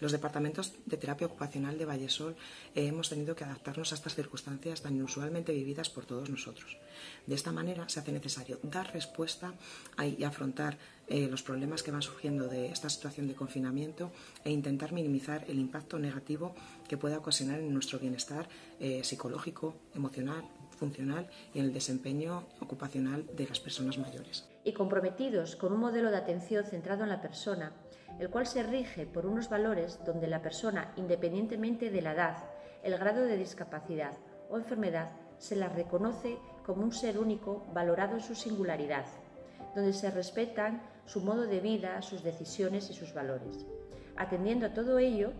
Los departamentos de terapia ocupacional de Vallesol eh, hemos tenido que adaptarnos a estas circunstancias tan inusualmente vividas por todos nosotros. De esta manera se hace necesario dar respuesta y afrontar eh, los problemas que van surgiendo de esta situación de confinamiento e intentar minimizar el impacto negativo que pueda ocasionar en nuestro bienestar eh, psicológico, emocional, funcional y en el desempeño ocupacional de las personas mayores. Y comprometidos con un modelo de atención centrado en la persona, el cual se rige por unos valores donde la persona, independientemente de la edad, el grado de discapacidad o enfermedad, se la reconoce como un ser único valorado en su singularidad, donde se respetan su modo de vida, sus decisiones y sus valores. Atendiendo a todo ello,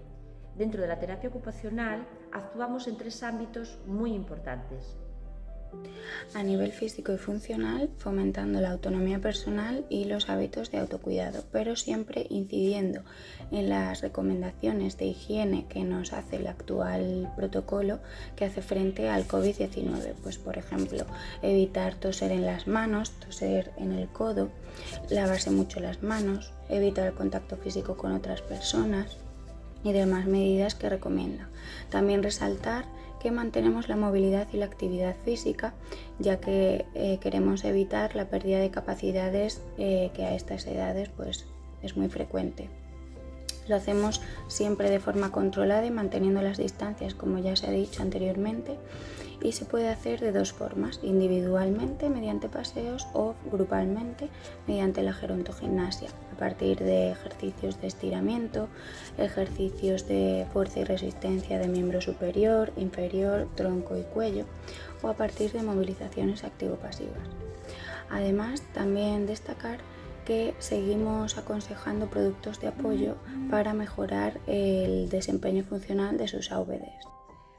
dentro de la terapia ocupacional actuamos en tres ámbitos muy importantes a nivel físico y funcional, fomentando la autonomía personal y los hábitos de autocuidado, pero siempre incidiendo en las recomendaciones de higiene que nos hace el actual protocolo que hace frente al COVID-19. Pues, por ejemplo, evitar toser en las manos, toser en el codo, lavarse mucho las manos, evitar el contacto físico con otras personas y demás medidas que recomienda. También resaltar que mantenemos la movilidad y la actividad física, ya que eh, queremos evitar la pérdida de capacidades eh, que a estas edades pues, es muy frecuente. Lo hacemos siempre de forma controlada y manteniendo las distancias, como ya se ha dicho anteriormente, y se puede hacer de dos formas, individualmente mediante paseos o grupalmente mediante la gerontogimnasia, a partir de ejercicios de estiramiento, ejercicios de fuerza y resistencia de miembro superior, inferior, tronco y cuello, o a partir de movilizaciones activo-pasivas. Además, también destacar que seguimos aconsejando productos de apoyo para mejorar el desempeño funcional de sus AVDs.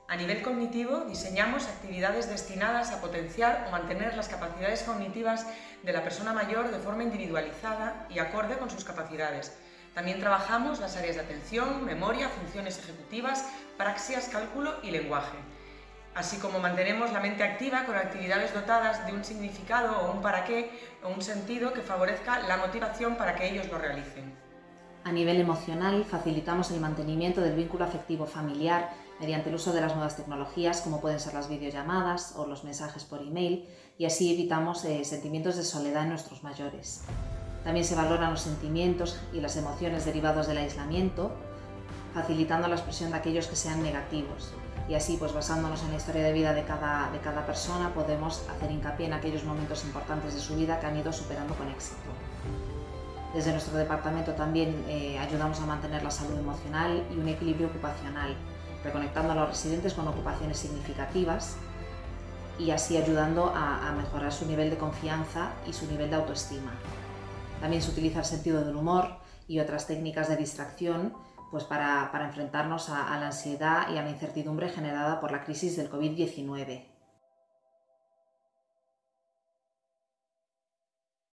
A nivel cognitivo, diseñamos actividades destinadas a potenciar o mantener las capacidades cognitivas de la persona mayor de forma individualizada y acorde con sus capacidades. También trabajamos las áreas de atención, memoria, funciones ejecutivas, praxias, cálculo y lenguaje así como mantenemos la mente activa con actividades dotadas de un significado o un para qué o un sentido que favorezca la motivación para que ellos lo realicen. A nivel emocional, facilitamos el mantenimiento del vínculo afectivo familiar mediante el uso de las nuevas tecnologías como pueden ser las videollamadas o los mensajes por email y así evitamos eh, sentimientos de soledad en nuestros mayores. También se valoran los sentimientos y las emociones derivados del aislamiento, facilitando la expresión de aquellos que sean negativos, y así pues basándonos en la historia de vida de cada, de cada persona podemos hacer hincapié en aquellos momentos importantes de su vida que han ido superando con éxito. Desde nuestro departamento también eh, ayudamos a mantener la salud emocional y un equilibrio ocupacional, reconectando a los residentes con ocupaciones significativas y así ayudando a, a mejorar su nivel de confianza y su nivel de autoestima. También se utiliza el sentido del humor y otras técnicas de distracción pues para, enfrentarnos a, a la ansiedad y a la incertidumbre generada por la crisis del COVID-19.